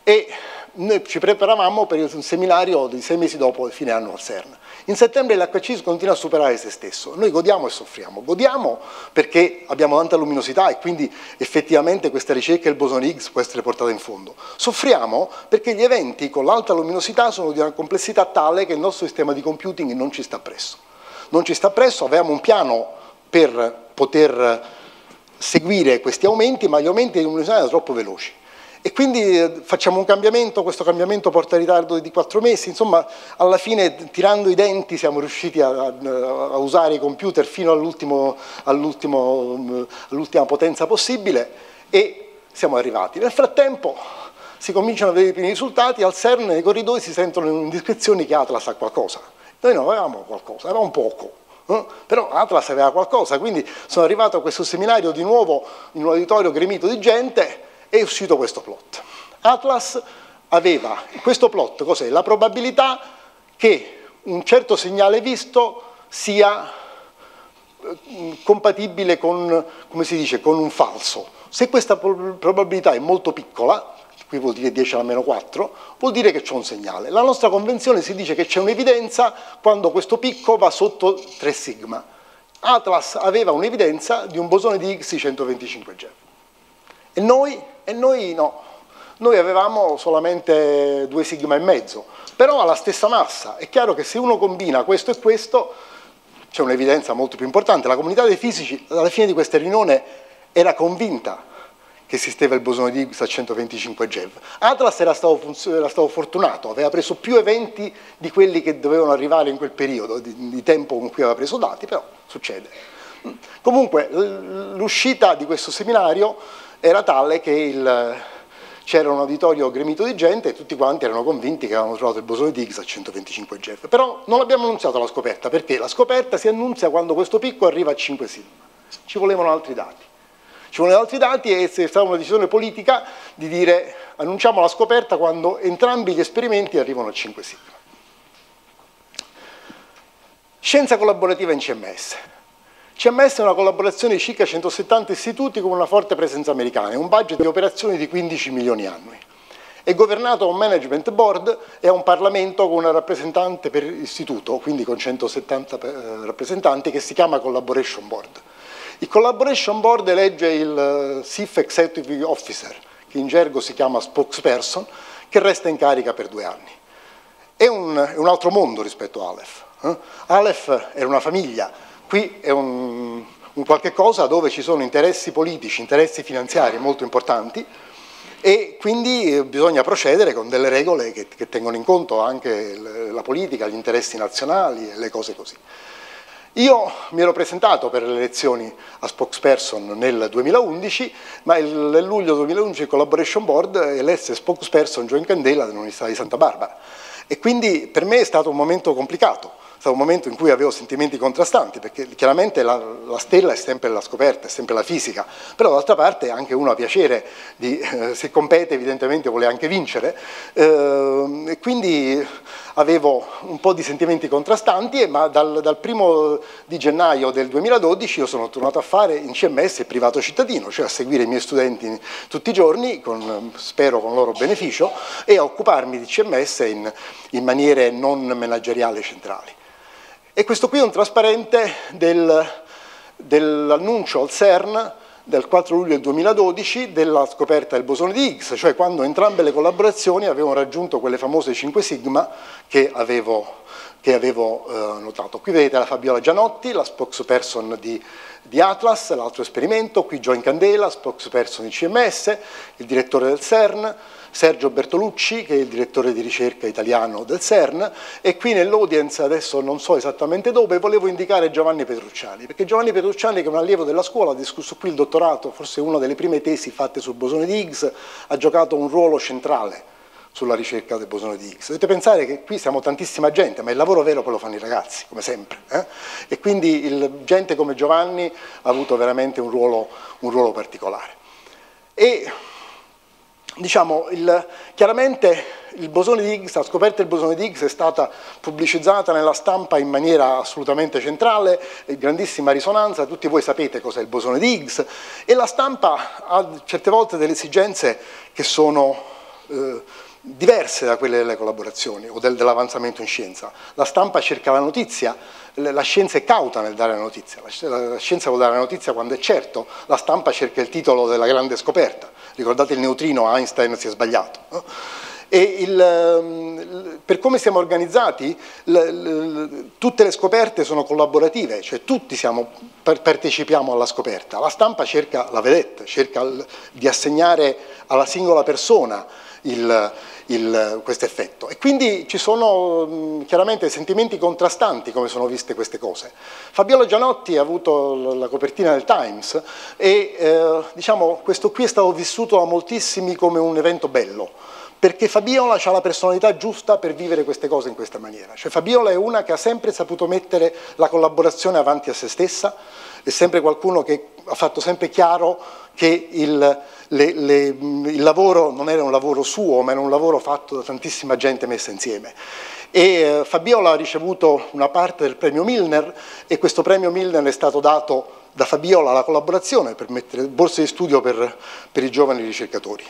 e noi ci preparavamo per un seminario di sei mesi dopo il fine anno al CERN. In settembre l'HC continua a superare se stesso, noi godiamo e soffriamo. Godiamo perché abbiamo tanta luminosità e quindi effettivamente questa ricerca del bosone Higgs può essere portata in fondo. Soffriamo perché gli eventi con l'alta luminosità sono di una complessità tale che il nostro sistema di computing non ci sta presso. Non ci sta presso, avevamo un piano per poter seguire questi aumenti, ma gli aumenti di luminosità erano troppo veloci. E quindi eh, facciamo un cambiamento, questo cambiamento porta a ritardo di quattro mesi, insomma alla fine tirando i denti siamo riusciti a, a usare i computer fino all'ultima all potenza possibile e siamo arrivati. Nel frattempo si cominciano a vedere i primi risultati, al CERN nei corridoi si sentono indiscrezioni che Atlas ha qualcosa. Noi non avevamo qualcosa, avevamo poco. Eh? Però Atlas aveva qualcosa, quindi sono arrivato a questo seminario di nuovo in un auditorio gremito di gente è uscito questo plot. Atlas aveva, questo plot cos'è? La probabilità che un certo segnale visto sia eh, compatibile con, come si dice, con un falso. Se questa probabilità è molto piccola, qui vuol dire 10 alla meno 4, vuol dire che c'è un segnale. La nostra convenzione si dice che c'è un'evidenza quando questo picco va sotto 3 sigma. Atlas aveva un'evidenza di un bosone di Higgs di 125 GeV. E noi, e noi no, noi avevamo solamente due sigma e mezzo, però ha la stessa massa. È chiaro che se uno combina questo e questo, c'è un'evidenza molto più importante. La comunità dei fisici alla fine di questa riunione era convinta che esisteva il bosone di Higgs a 125 GeV. Atlas era stato, era stato, fortunato, aveva preso più eventi di quelli che dovevano arrivare in quel periodo di, di tempo con cui aveva preso dati, però succede. Comunque l'uscita di questo seminario era tale che c'era un auditorio gremito di gente e tutti quanti erano convinti che avevano trovato il bosone di Higgs a 125 GeV. Però non abbiamo annunziato la scoperta, perché la scoperta si annunzia quando questo picco arriva a 5 sigma. Ci volevano altri dati. Ci volevano altri dati e è stata una decisione politica di dire annunciamo la scoperta quando entrambi gli esperimenti arrivano a 5 sigma. Scienza collaborativa in CMS. CMS è una collaborazione di circa 170 istituti con una forte presenza americana e un budget di operazioni di 15 milioni annui. È governato da un management board e ha un Parlamento con una rappresentante per istituto, quindi con 170 eh, rappresentanti, che si chiama Collaboration Board. Il Collaboration Board elegge il Chief eh, Executive Officer, che in gergo si chiama spokesperson, che resta in carica per due anni. È un, è un altro mondo rispetto a Aleph. Eh? Aleph era una famiglia, Qui è un, un qualche cosa dove ci sono interessi politici, interessi finanziari molto importanti e quindi bisogna procedere con delle regole che, che tengono in conto anche la politica, gli interessi nazionali e le cose così. Io mi ero presentato per le elezioni a spokesperson nel 2011, ma nel luglio 2011 il Collaboration Board elesse spokesperson Joan Candela dell'Università di Santa Barbara e quindi per me è stato un momento complicato stato un momento in cui avevo sentimenti contrastanti, perché chiaramente la, la stella è sempre la scoperta, è sempre la fisica, però d'altra parte anche uno ha piacere, di, eh, se compete evidentemente vuole anche vincere, eh, e quindi avevo un po' di sentimenti contrastanti, ma dal, dal, primo di gennaio del 2012 io sono tornato a fare in CMS privato cittadino, cioè a seguire i miei studenti tutti i giorni, con, spero con loro beneficio, e a occuparmi di CMS in, in maniere non manageriali centrali. E questo qui è un trasparente del, dell'annuncio al CERN del 4 luglio del 2012 della scoperta del bosone di Higgs, cioè quando entrambe le collaborazioni avevano raggiunto quelle famose 5 sigma che avevo, che avevo eh, notato. Qui vedete la Fabiola Gianotti, la spokesperson di, di Atlas, l'altro esperimento, qui Joe Candela, spokesperson di CMS, il direttore del CERN, Sergio Bertolucci, che è il direttore di ricerca italiano del CERN, e qui nell'audience, adesso non so esattamente dove, volevo indicare Giovanni Petrucciani, perché Giovanni Petrucciani, che è un allievo della scuola, ha discusso qui il dottorato, forse una delle prime tesi fatte sul bosone di Higgs, ha giocato un ruolo centrale sulla ricerca del bosone di Higgs. Dovete pensare che qui siamo tantissima gente, ma il lavoro vero poi lo fanno i ragazzi, come sempre. Eh? E quindi il, gente come Giovanni ha avuto veramente un ruolo, un ruolo particolare. E diciamo, il, chiaramente il bosone di Higgs, la scoperta del bosone di Higgs è stata pubblicizzata nella stampa in maniera assolutamente centrale, grandissima risonanza, tutti voi sapete cos'è il bosone di Higgs e la stampa ha certe volte delle esigenze che sono eh, diverse da quelle delle collaborazioni o del, dell'avanzamento in scienza. La stampa cerca la notizia, la scienza è cauta nel dare la notizia, la scienza vuole dare la notizia quando è certo, la stampa cerca il titolo della grande scoperta, ricordate il neutrino, Einstein si è sbagliato. No? E il, ehm, per come siamo organizzati, tutte le scoperte sono collaborative, cioè tutti siamo, partecipiamo alla scoperta. La stampa cerca la vedette, cerca di assegnare alla singola persona questo effetto. E quindi ci sono chiaramente sentimenti contrastanti come sono viste queste cose. Fabiola Gianotti ha avuto la copertina del Times e eh, diciamo, questo qui è stato vissuto da moltissimi come un evento bello perché Fabiola ha la personalità giusta per vivere queste cose in questa maniera. Cioè Fabiola è una che ha sempre saputo mettere la collaborazione avanti a se stessa, è sempre qualcuno che ha fatto sempre chiaro che il, le, le, il lavoro non era un lavoro suo, ma era un lavoro fatto da tantissima gente messa insieme. E eh, Fabiola ha ricevuto una parte del premio Milner e questo premio Milner è stato dato da Fabiola alla collaborazione per mettere borse di studio per, per i giovani ricercatori.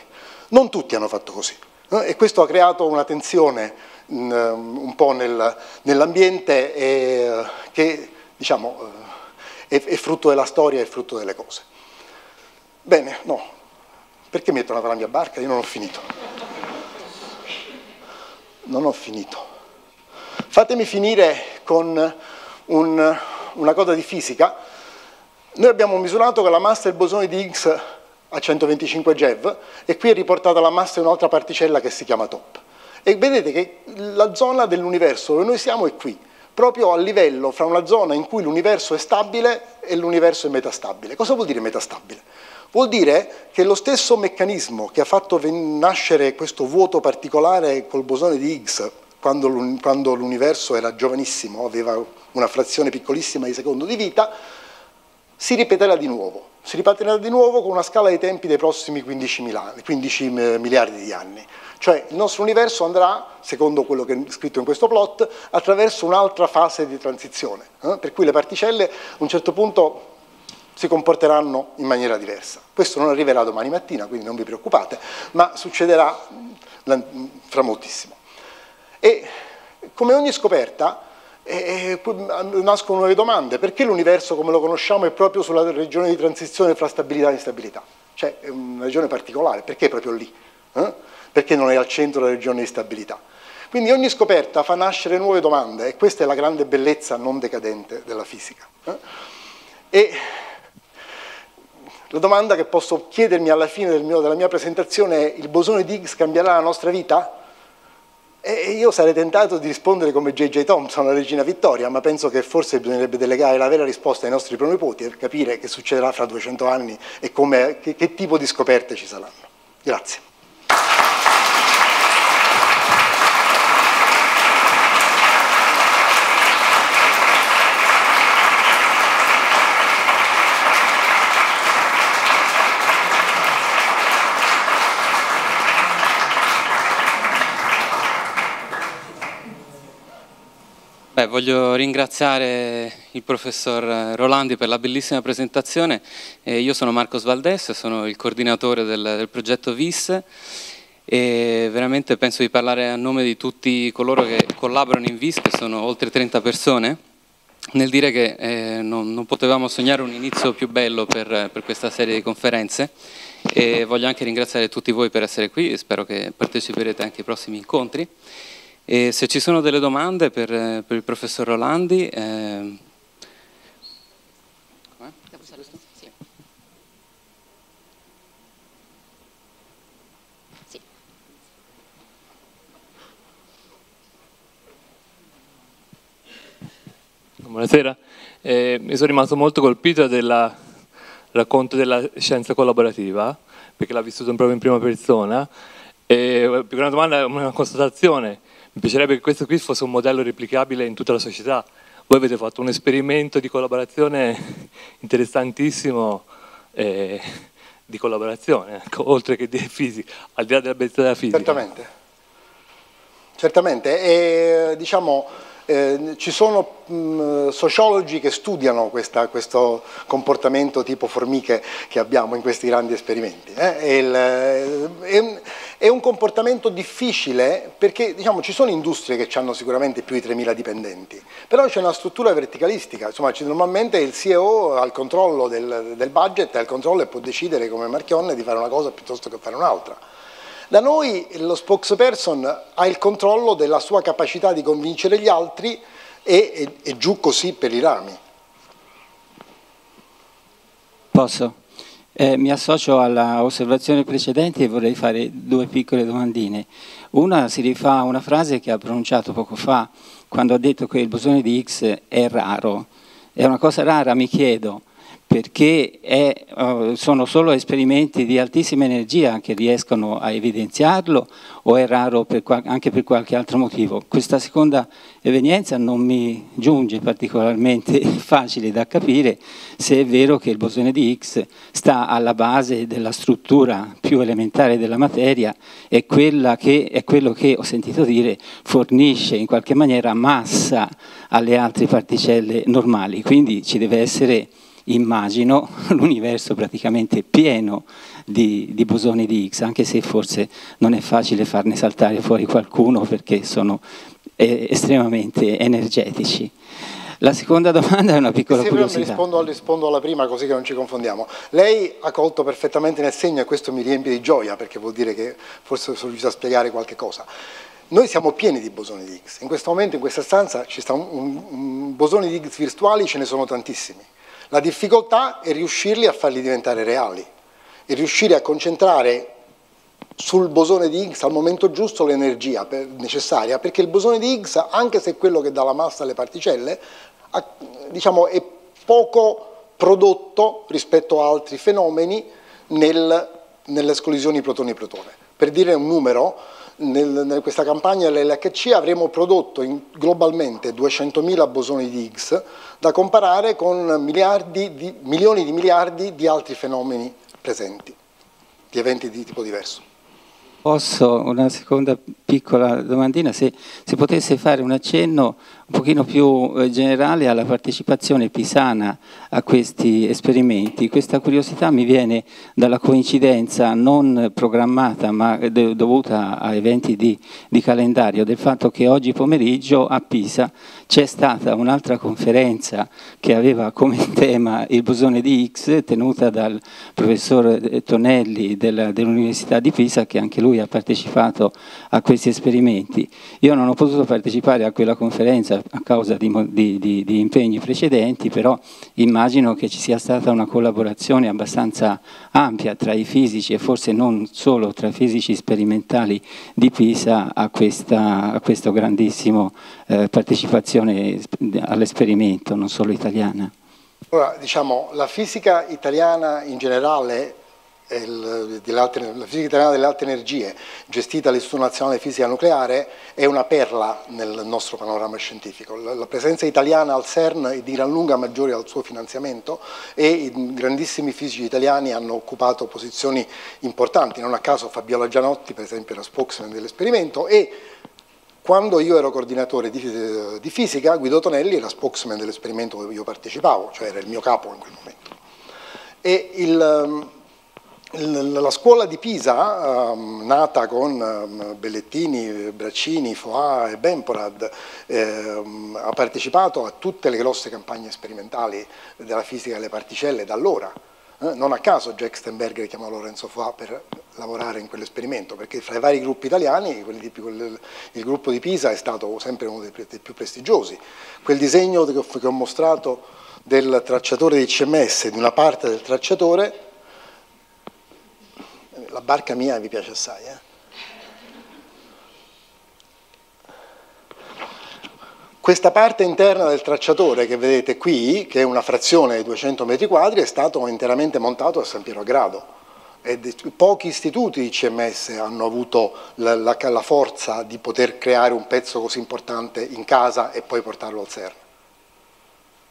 Non tutti hanno fatto così e questo ha creato una tensione mm, un po' nel, nell'ambiente eh, che diciamo, eh, è, è frutto della storia, è frutto delle cose. Bene, no, perché mi mettono la mia barca? Io non ho finito. Non ho finito. Fatemi finire con un, una cosa di fisica. Noi abbiamo misurato che la massa del bosone di Higgs a 125 GeV e qui è riportata la massa di un'altra particella che si chiama top. E vedete che la zona dell'universo dove noi siamo è qui, proprio a livello fra una zona in cui l'universo è stabile e l'universo è metastabile. Cosa vuol dire metastabile? Vuol dire che lo stesso meccanismo che ha fatto nascere questo vuoto particolare col bosone di Higgs, quando l'universo era giovanissimo, aveva una frazione piccolissima di secondo di vita, si ripeterà di nuvo si ripartirà di nuovo con una scala dei tempi dei prossimi 15, 15 miliardi di anni. Cioè il nostro universo andrà, secondo quello che è scritto in questo plot, attraverso un'altra fase di transizione, eh? per cui le particelle a un certo punto si comporteranno in maniera diversa. Questo non arriverà domani mattina, quindi non vi preoccupate, ma succederà fra moltissimo. E come ogni scoperta, e nascono nuove domande. Perché l'universo come lo conosciamo è proprio sulla regione di transizione fra stabilità e instabilità? Cioè è una regione particolare, perché proprio lì? Eh? Perché non è al centro della regione di stabilità? Quindi ogni scoperta fa nascere nuove domande e questa è la grande bellezza non decadente della fisica. Eh? E la domanda che posso chiedermi alla fine del mio, della mia presentazione è il bosone di Higgs cambierà la nostra vita? E io sarei tentato di rispondere come J.J. Thompson, la regina Vittoria, ma penso che forse bisognerebbe delegare la vera risposta ai nostri pronipoti per capire che succederà fra 200 anni e che, che tipo di scoperte ci saranno. Grazie. Beh, voglio ringraziare il professor Rolandi per la bellissima presentazione. Eh, io sono Marco Svaldes, sono il coordinatore del, del, progetto VIS e veramente penso di parlare a nome di tutti coloro che collaborano in VIS, che sono oltre 30 persone. nel dire che eh, non, non, potevamo sognare un inizio più bello per, per, questa serie di conferenze e voglio anche ringraziare tutti voi per essere qui e spero che parteciperete anche ai prossimi incontri. E se ci sono delle domande per, per il professor Rolandi... Eh, Buonasera, eh, mi sono rimasto molto colpito del racconto della scienza collaborativa, perché l'ha vissuto proprio in prima persona. E, che una domanda, una constatazione, mi piacerebbe che questo qui fosse un modello replicabile in tutta la società. Voi avete fatto un esperimento di collaborazione interessantissimo, eh, di collaborazione, ecco, oltre che di fisica, al di là della bellezza della fisica. Certamente, certamente. E, diciamo, eh, ci sono mh, sociologi che studiano questa, questo comportamento tipo formiche che abbiamo in questi grandi esperimenti. Eh? Il, eh, è, un, è, un, comportamento difficile perché diciamo, ci sono industrie che hanno sicuramente più di 3.000 dipendenti, però c'è una struttura verticalistica, insomma normalmente il CEO ha il controllo del, del budget, ha il controllo e può decidere come Marchionne di fare una cosa piuttosto che fare un'altra. Da noi lo spokesperson ha il controllo della sua capacità di convincere gli altri e, e, e giù così per i rami. Posso? Eh, mi associo alla osservazione precedente e vorrei fare due piccole domandine. Una si rifà a una frase che ha pronunciato poco fa, quando ha detto che il bosone di X è raro. È una cosa rara, mi chiedo, perché è, uh, sono solo esperimenti di altissima energia che riescono a evidenziarlo o è raro per anche per qualche altro motivo. Questa seconda evenienza non mi giunge particolarmente facile da capire se è vero che il bosone di Higgs sta alla base della struttura più elementare della materia e che, è quello che ho sentito dire fornisce in qualche maniera massa alle altre particelle normali, quindi ci deve essere immagino l'universo praticamente pieno di, di, bosoni di Higgs, anche se forse non è facile farne saltare fuori qualcuno perché sono eh, estremamente energetici. La seconda domanda è una piccola sì, curiosità. Rispondo, rispondo, alla prima così che non ci confondiamo. Lei ha colto perfettamente nel segno e questo mi riempie di gioia perché vuol dire che forse sono riuscito a spiegare qualche cosa. Noi siamo pieni di bosoni di Higgs. In questo momento in questa stanza ci sta un, un, un bosoni di Higgs virtuali, ce ne sono tantissimi. La difficoltà è riuscirli a farli diventare reali e riuscire a concentrare sul bosone di Higgs al momento giusto l'energia necessaria, perché il bosone di Higgs, anche se è quello che dà la massa alle particelle, diciamo, è poco prodotto rispetto a altri fenomeni nel, nelle esclusioni protoni-protone. Per dire un numero, nel, in questa campagna dell'LHC avremo prodotto in, globalmente 200.000 bosoni di Higgs da comparare con di, milioni di miliardi di altri fenomeni presenti, di eventi di tipo diverso. Posso una seconda piccola domandina, se si potesse fare un accenno un pochino più eh, generale alla partecipazione pisana a questi esperimenti. Questa curiosità mi viene dalla coincidenza non programmata ma dovuta a eventi di, di calendario del fatto che oggi pomeriggio a Pisa c'è stata un'altra conferenza che aveva come tema il bosone di X tenuta dal professor eh, Tonelli dell'Università di Pisa che anche lui ha partecipato a questi esperimenti. Io non ho potuto partecipare a quella conferenza a causa di, di, di, impegni precedenti, però immagino che ci sia stata una collaborazione abbastanza ampia tra i fisici e forse non solo tra i fisici sperimentali di Pisa a questa, a questa grandissima eh, partecipazione all'esperimento, non solo italiana. Ora, diciamo, la fisica italiana in generale la fisica italiana delle alte energie, gestita dall'Istituto Nazionale di Fisica Nucleare, è una perla nel nostro panorama scientifico. La, presenza italiana al CERN è di gran lunga maggiore al suo finanziamento e grandissimi fisici italiani hanno occupato posizioni importanti, non a caso Fabiola Gianotti per esempio era spokesman dell'esperimento e quando io ero coordinatore di, di, fisica, Guido Tonelli era spokesman dell'esperimento dove io partecipavo, cioè era il mio capo in quel momento. E il, la scuola di Pisa, um, nata con um, Bellettini, Braccini, Foà e Bemporad, eh, ha partecipato a tutte le grosse campagne sperimentali della fisica delle particelle da allora. Eh, non a caso Jack Stenberger chiamò Lorenzo Foà per lavorare in quell'esperimento, perché fra i vari gruppi italiani il gruppo di Pisa è stato sempre uno dei, più prestigiosi. Quel disegno che ho mostrato del tracciatore di CMS, di una parte del tracciatore, la barca mia vi piace assai. Eh? Questa parte interna del tracciatore che vedete qui, che è una frazione di 200 metri quadri, è stato interamente montato a San Piero a Grado. E pochi istituti di CMS hanno avuto la, la, la, forza di poter creare un pezzo così importante in casa e poi portarlo al CERN.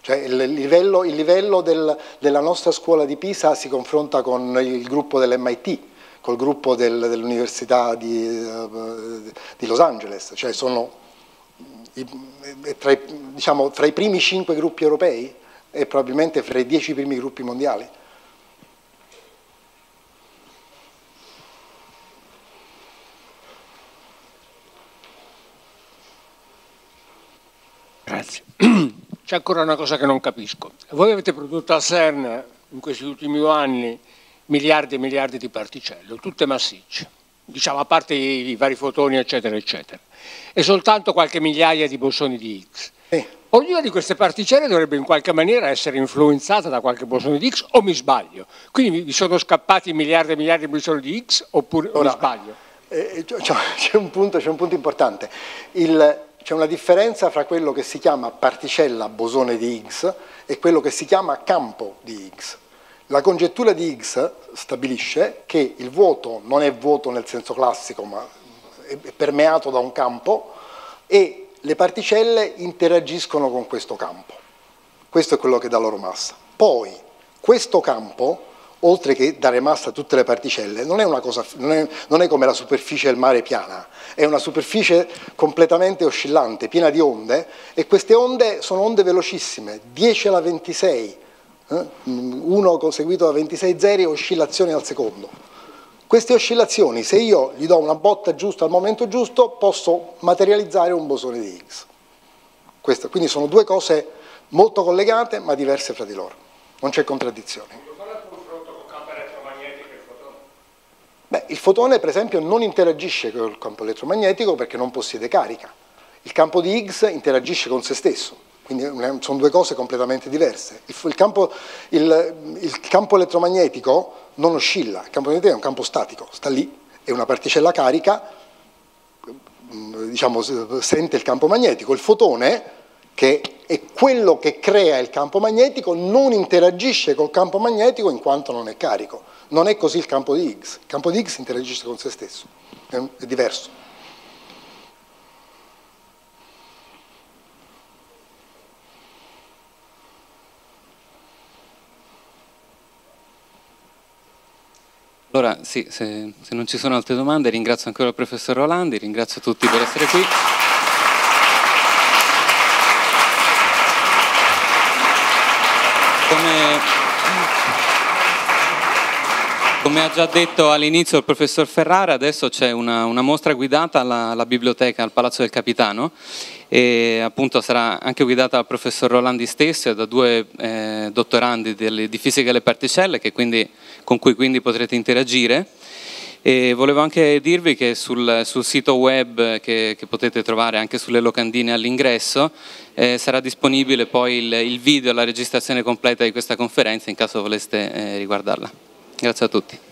Cioè il livello, il livello del, della nostra scuola di Pisa si confronta con il gruppo dell'MIT, col gruppo del, dell'Università di, uh, di, Los Angeles, cioè sono i, tra, i, diciamo, tra i primi cinque gruppi europei e probabilmente fra i dieci primi gruppi mondiali. Grazie. C'è ancora una cosa che non capisco. Voi avete prodotto a CERN in questi ultimi anni miliardi e miliardi di particelle, tutte massicce, diciamo a parte i, i vari fotoni eccetera eccetera, e soltanto qualche migliaia di bosoni di Higgs. Eh. Ognuna di queste particelle dovrebbe in qualche maniera essere influenzata da qualche bosone di Higgs o mi sbaglio? Quindi vi sono scappati miliardi e miliardi di bosoni di Higgs oppure Ora, mi sbaglio? Eh, c'è, un punto, c'è, un punto, importante. C'è una differenza fra quello che si chiama particella bosone di Higgs e quello che si chiama campo di Higgs. La congettura di Higgs stabilisce che il vuoto non è vuoto nel senso classico, ma è permeato da un campo e le particelle interagiscono con questo campo. Questo è quello che dà loro massa. Poi, questo campo, oltre che dare massa a tutte le particelle, non è, cosa, non è, non è come la superficie del mare piana, è una superficie completamente oscillante, piena di onde, e queste onde sono onde velocissime, 10 alla 26 1 conseguito da 26 zeri oscillazioni al secondo. Queste oscillazioni, se io gli do una botta giusta al momento giusto, posso materializzare un bosone di Higgs. Questo, quindi sono due cose molto collegate ma diverse fra di loro, non c'è contraddizione. Beh, il fotone per esempio non interagisce con il campo elettromagnetico perché non possiede carica. Il campo di Higgs interagisce con se stesso, quindi sono due cose completamente diverse. Il, campo, il, il, campo, elettromagnetico non oscilla, il campo elettromagnetico è un campo statico, sta lì, è una particella carica, diciamo, sente il campo magnetico. Il fotone, che è quello che crea il campo magnetico, non interagisce col campo magnetico in quanto non è carico. Non è così il campo di Higgs. Il campo di Higgs interagisce con se stesso, è diverso. Allora, sì, se, se, non ci sono altre domande, ringrazio ancora il professor Rolandi, ringrazio tutti per essere qui. Come, come ha già detto all'inizio il professor Ferrara, adesso c'è una, una mostra guidata alla, alla biblioteca al Palazzo del Capitano e appunto sarà anche guidata dal professor Rolandi stesso e da due eh, dottorandi di, di fisica delle particelle quindi, con cui quindi potrete interagire. E volevo anche dirvi che sul, sul sito web che, che, potete trovare anche sulle locandine all'ingresso eh, sarà disponibile poi il, il video, la registrazione completa di questa conferenza in caso voleste eh, riguardarla. Grazie a tutti.